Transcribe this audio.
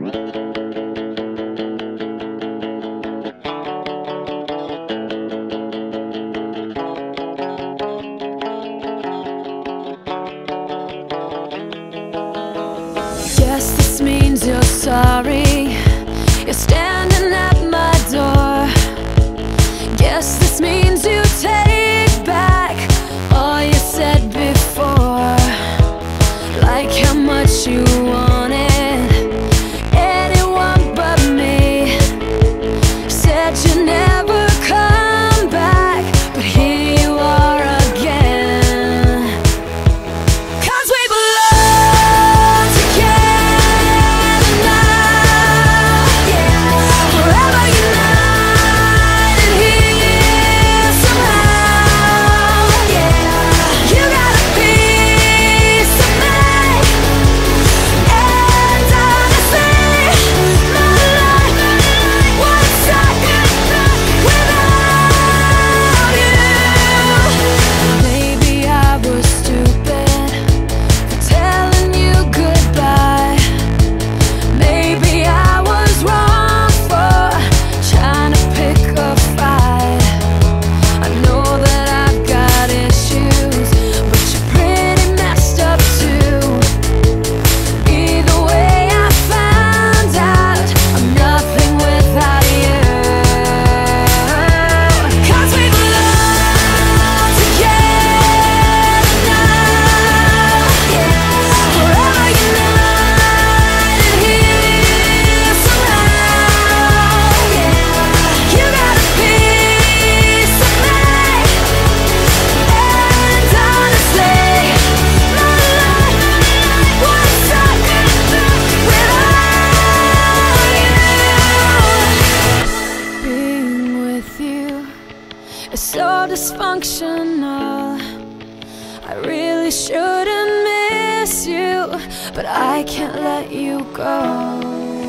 Guess this means you're sorry. You're is so dysfunctional. I really shouldn't miss you But I can't let you go.